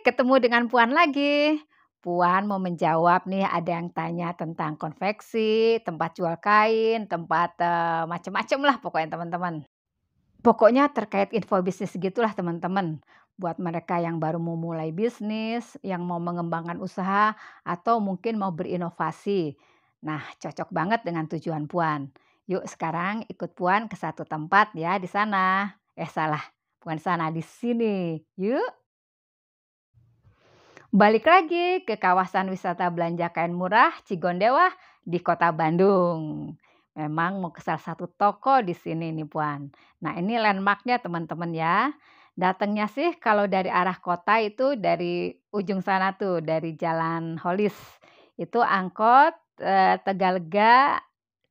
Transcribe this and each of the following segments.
ketemu dengan Puan lagi. Puan mau menjawab nih ada yang tanya tentang konveksi, tempat jual kain, tempat uh, macam-macam lah pokoknya teman-teman. Pokoknya terkait info bisnis gitulah teman-teman. Buat mereka yang baru mau mulai bisnis, yang mau mengembangkan usaha, atau mungkin mau berinovasi. Nah, cocok banget dengan tujuan Puan. Yuk sekarang ikut Puan ke satu tempat ya di sana. Eh salah, bukan sana di sini. Yuk. Balik lagi ke kawasan wisata belanja kain murah Cigondewa di Kota Bandung. Memang mau ke salah satu toko di sini nih Puan. Nah ini landmarknya teman-teman ya. Datangnya sih kalau dari arah kota itu dari ujung sana tuh dari Jalan Holis. Itu angkot eh, Tegalega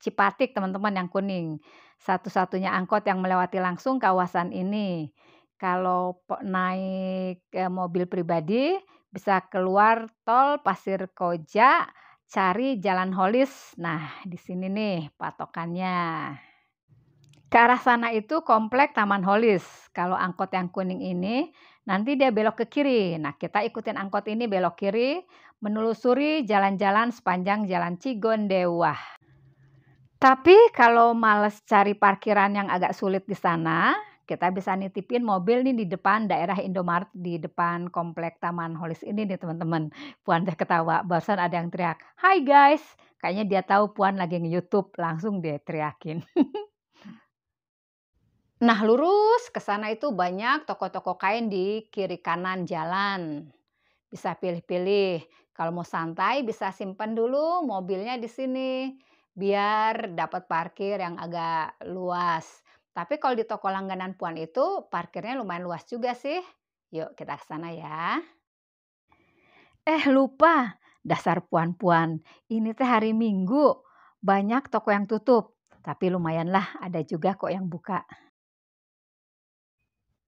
Cipatik teman-teman yang kuning. Satu-satunya angkot yang melewati langsung kawasan ini. Kalau naik mobil pribadi bisa keluar tol Pasir Koja, cari Jalan Holis. Nah, di sini nih patokannya. Ke arah sana itu komplek Taman Holis. Kalau angkot yang kuning ini, nanti dia belok ke kiri. Nah, kita ikutin angkot ini belok kiri, menelusuri jalan-jalan sepanjang Jalan Cigondewa. Tapi kalau males cari parkiran yang agak sulit di sana, kita bisa nitipin mobil nih di depan daerah Indomaret di depan komplek Taman Holis ini nih teman-teman. Puan teh ketawa, barusan ada yang teriak, "Hai guys." Kayaknya dia tahu Puan lagi nge-YouTube, langsung dia teriakin. nah, lurus ke sana itu banyak toko-toko kain di kiri kanan jalan. Bisa pilih-pilih. Kalau mau santai bisa simpan dulu mobilnya di sini biar dapat parkir yang agak luas. Tapi kalau di toko langganan Puan itu parkirnya lumayan luas juga sih. Yuk kita ke sana ya. Eh lupa, dasar puan-puan. Ini teh hari Minggu. Banyak toko yang tutup. Tapi lumayanlah ada juga kok yang buka.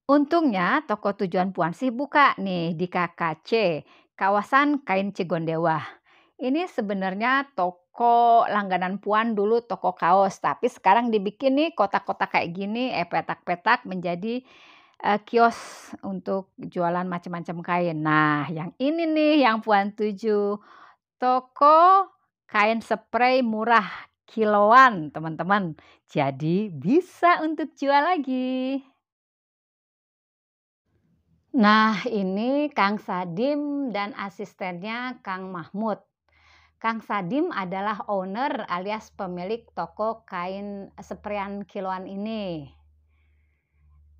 Untungnya toko tujuan Puan sih buka nih di KKC, kawasan Kain Cigondewa. Ini sebenarnya toko toko langganan Puan dulu toko kaos, tapi sekarang dibikin nih kotak-kotak kayak gini, eh petak-petak menjadi uh, kios untuk jualan macam-macam kain. Nah, yang ini nih yang Puan tuju. Toko kain spray murah kiloan, teman-teman. Jadi bisa untuk jual lagi. Nah, ini Kang Sadim dan asistennya Kang Mahmud. Kang Sadim adalah owner alias pemilik toko kain seprian kiloan ini.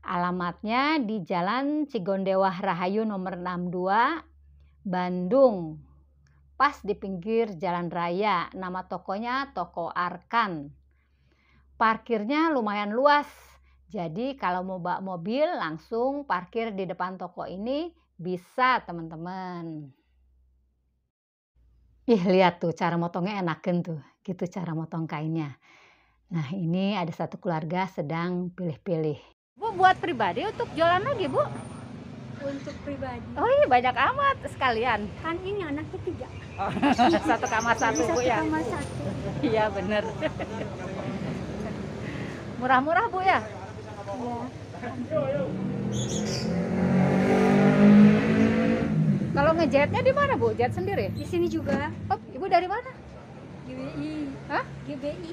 Alamatnya di Jalan Cigondewa Rahayu nomor 62, Bandung. Pas di pinggir jalan raya, nama tokonya Toko Arkan. Parkirnya lumayan luas, jadi kalau mau bawa mobil langsung parkir di depan toko ini bisa teman-teman. Ih, lihat tuh cara motongnya enakan tuh, gitu cara motong kainnya. Nah, ini ada satu keluarga sedang pilih-pilih. Bu, buat pribadi untuk jualan lagi, Bu? Untuk pribadi. Oh iya, banyak amat sekalian. Kan ini anak ketiga. Oh, satu kamar satu, Bu ya? kamar satu. Iya, bener. Murah-murah, Bu ya? Iya. Kalau ngejahitnya di mana bu? Jahit sendiri? Di sini juga. Oh, ibu dari mana? GBI. Hah? GBI.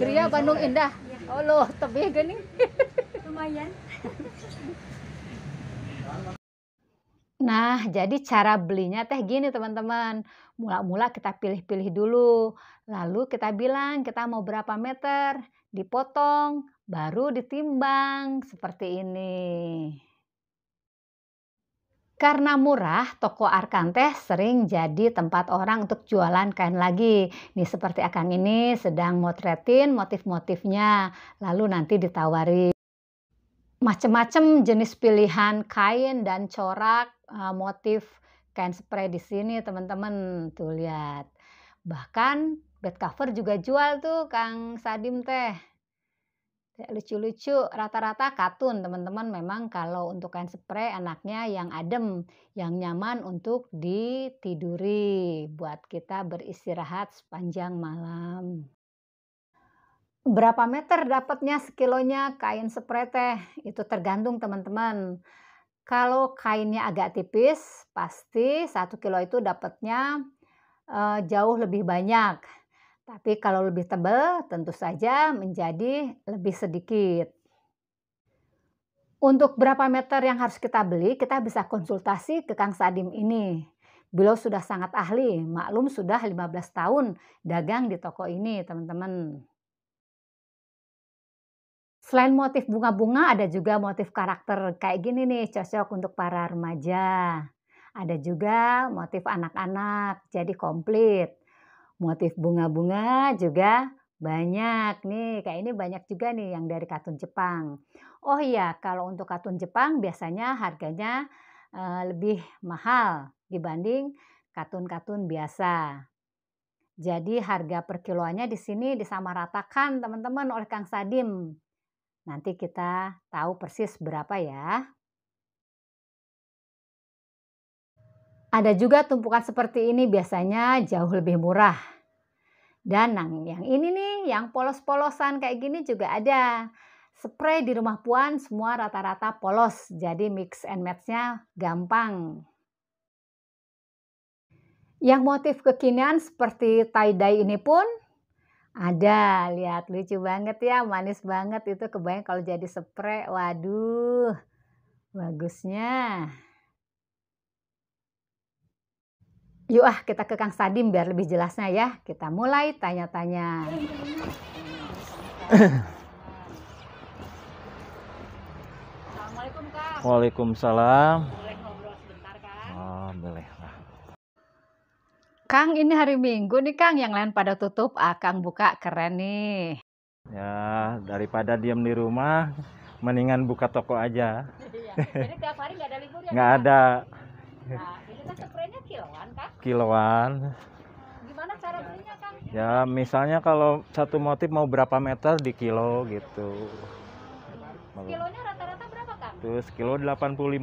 Geria Bandung Indah. Ya. Oh loh, tebih gini. Lumayan. Nah, jadi cara belinya teh gini teman-teman. Mula-mula kita pilih-pilih dulu. Lalu kita bilang kita mau berapa meter. Dipotong, baru ditimbang. Seperti ini. Karena murah, toko Arkanteh sering jadi tempat orang untuk jualan kain lagi. Nih seperti Akang ini sedang motretin motif-motifnya, lalu nanti ditawari. Macam-macam jenis pilihan kain dan corak uh, motif kain spray di sini teman-teman. Tuh lihat. Bahkan bed cover juga jual tuh Kang Sadim teh lucu-lucu rata-rata katun teman-teman. Memang kalau untuk kain spray anaknya yang adem yang nyaman untuk ditiduri buat kita beristirahat sepanjang malam. Berapa meter dapatnya sekilonya kain spray teh? Itu tergantung teman-teman. Kalau kainnya agak tipis, pasti 1 kilo itu dapatnya, eee, jauh lebih banyak. Tapi kalau lebih tebal, tentu saja menjadi lebih sedikit. Untuk berapa meter yang harus kita beli, kita bisa konsultasi ke Kang Sadim ini. Beliau sudah sangat ahli, maklum sudah 15 tahun dagang di toko ini, teman-teman. Selain motif bunga-bunga, ada juga motif karakter kayak gini nih, cocok untuk para remaja. Ada juga motif anak-anak, jadi komplit. Motif bunga-bunga juga banyak nih, kayak ini banyak juga nih yang dari katun Jepang. Oh iya, kalau untuk katun Jepang biasanya harganya eh, lebih mahal dibanding katun-katun biasa. Jadi harga per kiloannya di sini disamaratakan teman-teman oleh Kang Sadim. Nanti kita tahu persis berapa ya. Ada juga tumpukan seperti ini biasanya jauh lebih murah. Dan yang ini nih, yang polos-polosan kayak gini juga ada. Spray di rumah Puan semua rata-rata polos, jadi mix and match-nya gampang. Yang motif kekinian seperti tie-dye ini pun ada, lihat lucu banget ya, manis banget itu kebayang kalau jadi spray. Waduh, bagusnya. Yuk ah kita ke Kang Sadim biar lebih jelasnya ya. Kita mulai tanya-tanya. Assalamualaikum. Waalaikumsalam. Boleh ngobrol sebentar Kak? Oh, boleh lah. Kang ini hari Minggu nih Kang, yang lain pada tutup, Akang buka keren nih. Ya, daripada diam di rumah, mendingan buka toko aja. Iya. Jadi tiap hari nggak ada libur ya? Nggak ada Nah, ini kan spraynya kiloan. Kiloan. Gimana cara belinya Kang? Ya, misalnya kalau satu motif mau berapa meter di kilo gitu. Kilonya rata-rata berapa Kang? Terus kilo 85.000.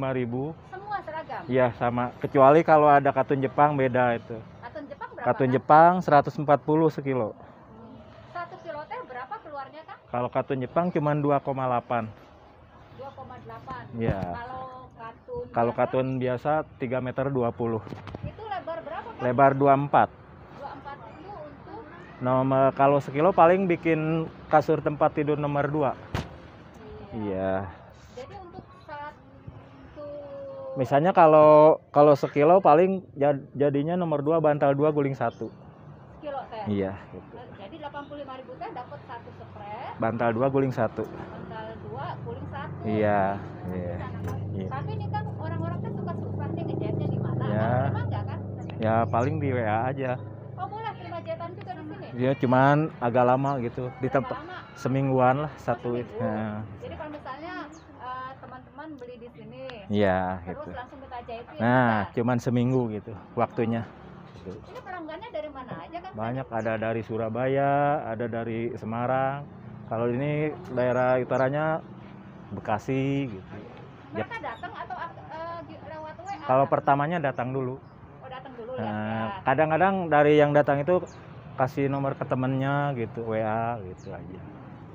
Semua seragam. Ya, sama. Kecuali kalau ada katun Jepang beda itu. Katun Jepang berapa? Katun Kang? Jepang 140 sekilo. Satu kilo teh berapa keluarnya Kang? Kalau katun Jepang cuma 2,8. 2,8. Ya. Kalau katun Kalau katun biasa 3 meter 20. Lebar berapa Kang? Lebar 24. 24 itu untuk Nomor kalau sekilo paling bikin kasur tempat tidur nomor 2. Iya. Jadi untuk satu Misalnya kalau kalau sekilo paling jad- jadinya nomor 2 bantal 2 guling 1. kilo teh. Iya, gitu. Jadi 85.000 teh dapat satu spray, Bantal 2 guling 1. bental dua, kuling satu. Iya, iya. Iya. Tapi ini kan orang-orang kan suka susah nih ngejahitnya di mana. Ya. Nah, emang enggak kan? Ya paling di WA aja. Oh boleh terima jahitan juga di sini. Dia cuman agak lama gitu. Di tempat semingguan lah satu Oh, itu. seminggu. Nah, Jadi kalau misalnya eh, teman-teman beli di sini, Iya, terus gitu. langsung kita jahitin. Nah, bisa. cuman seminggu gitu waktunya. Gitu. ini pelanggannya dari mana aja kan? Banyak ada dari Surabaya, ada dari Semarang. Kalau ini daerah utaranya Bekasi gitu. Mereka datang atau gi- lewat WA? Kalau pertamanya datang dulu. Oh datang dulu ya. Nah, kadang-kadang dari yang datang itu kasih nomor ke temennya gitu, WA gitu aja.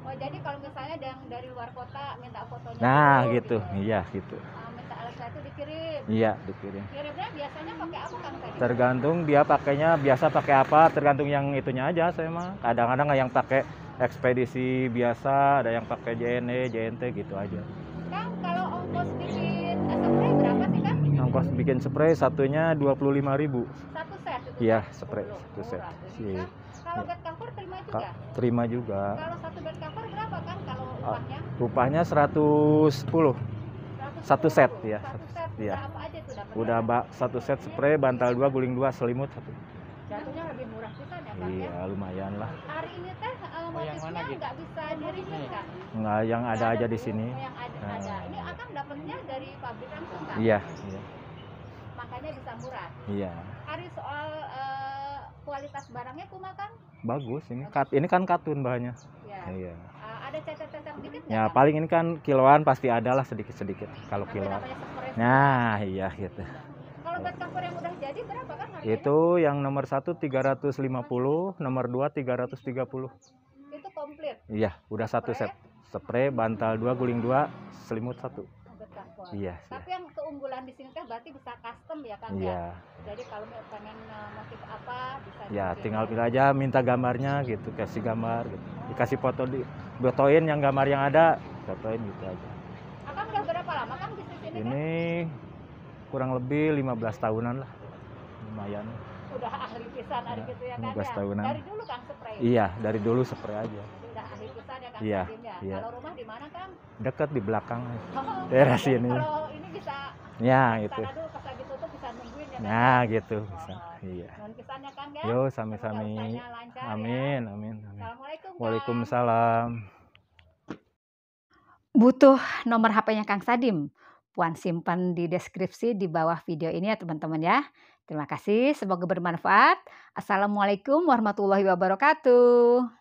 Oh jadi kalau misalnya yang dari luar kota minta fotonya Nah, dulu gitu. Iya, gitu. Ah, minta Alexa itu dikirim. Iya, dikirim. Kirimnya biasanya pakai apa Kang tadi? Tergantung dia pakainya biasa pakai apa, tergantung yang itunya aja saya mah. Kadang-kadang yang pakai ekspedisi biasa, ada yang pakai JNE, JNT gitu aja. Kang kalau ongkos bikin Ongkos bikin spray satunya 25.000. Satu set itu? Iya, Kang? spray Oh, satu set. murah. Iya. Kang, kalau bed cover terima juga? Kak, terima juga. Kalau satu bed cover berapa Kang kalau Ah, upahnya? Upahnya 110. 110 satu set, ya, Satu set. iya. Udah apa aja tuh dapat? Udah bak satu set spray, bantal dua, guling dua, selimut satu. Jatuhnya lebih murah juga ya ya? Iya, lumayan lah. Hari ini teh eh, motifnya nggak bisa dirilis Kang? Nggak yang ada Nggak aja di sini. Oh, Yang ada, Nah. ada. Ini akan dapatnya dari pabrik langsung kan? Iya, iya. Makanya bisa murah. Iya. Hari soal eh, kualitas barangnya kuma kan? Bagus ini. Kat, ini kan katun bahannya. Ya. Iya. Eh, ada cacat-cacat dikit nggak, Ya Kang? paling ini kan kiloan pasti ada lah sedikit-sedikit kalau Tapi kiloan. Nah, iya gitu. Kalau bed cover yang udah jadi berapa kan harganya? Itu yang nomor satu 350, nomor dua 330. Itu komplit. Iya, udah satu set. Spray, bantal dua, guling dua, selimut satu. Iya, Tapi iya. yang keunggulan di sini teh berarti bisa custom ya Kang ya. Iya. Jadi kalau mau pengen eh, motif apa bisa Ya, dibikin. tinggal pilih aja minta gambarnya gitu, kasih gambar gitu. Dikasih foto di fotoin yang gambar yang ada, fotoin gitu aja. Akang udah berapa lama Kang di sini? teh? Ini kurang lebih 15 tahunan lah. Lumayan. Udah ahli pisan hari Ya, gitu ya Kang 15 ya. tahunan. Dari dulu Kang spray. Iya, dari dulu spray aja. Pisan ya Kang Iya, Sadim ya. iya. Kalau rumah di mana Kang? Deket di belakang. Oh, Daerah sini. Kalau ini bisa Ya, gitu. sana dulu pas lagi tutup bisa nungguin ya Kang. Nah, ya? gitu bisa. Oh, Iya. Nuhun pisannya Kang ya. Yo, sami-sami. lancar ya. Amin, amin, amin. Assalamualaikum. Waalaikumsalam. Butuh nomor HP-nya Kang Sadim? Puan simpan di deskripsi di bawah video ini ya teman-teman ya. Terima kasih, semoga bermanfaat. Assalamualaikum warahmatullahi wabarakatuh.